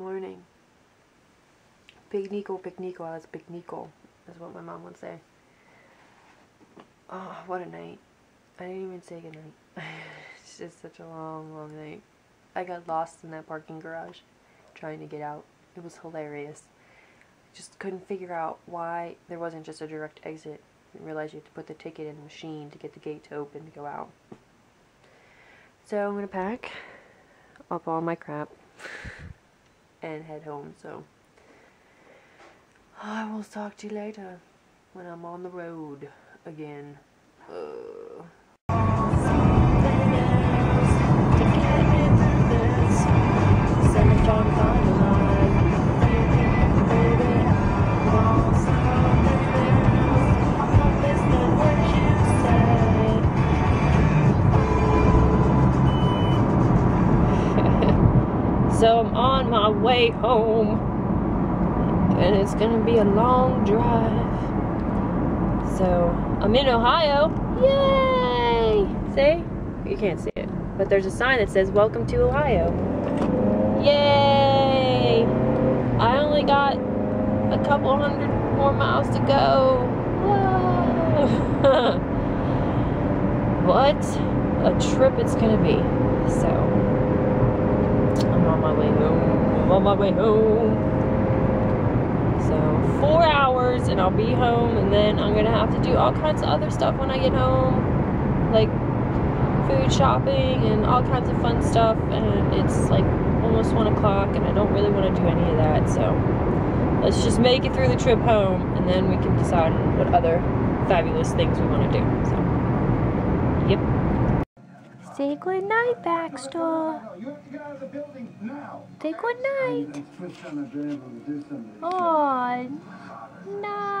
morning. Big Nico, Big Nico, I was Big Nico. That's what my mom would say. Oh, what a night. I didn't even say goodnight. it's just such a long, long night. I got lost in that parking garage trying to get out. It was hilarious. Just couldn't figure out why there wasn't just a direct exit. Didn't realize you had to put the ticket in the machine to get the gate to open to go out. So I'm gonna pack up all my crap and head home. So I will talk to you later when I'm on the road again. So I'm on my way home and it's gonna be a long drive. So I'm in Ohio. Yay! See? You can't see it. But there's a sign that says welcome to Ohio. Yay! I only got a couple hundred more miles to go. What a trip it's gonna be. So on my way home. I'm on my way home. So four hours and I'll be home and then I'm gonna have to do all kinds of other stuff when I get home. Like food shopping and all kinds of fun stuff and it's like almost one o'clock and I don't really want to do any of that so let's just make it through the trip home and then we can decide what other fabulous things we want to do so yep Say good night, Baxter. Say good night. Oh, no.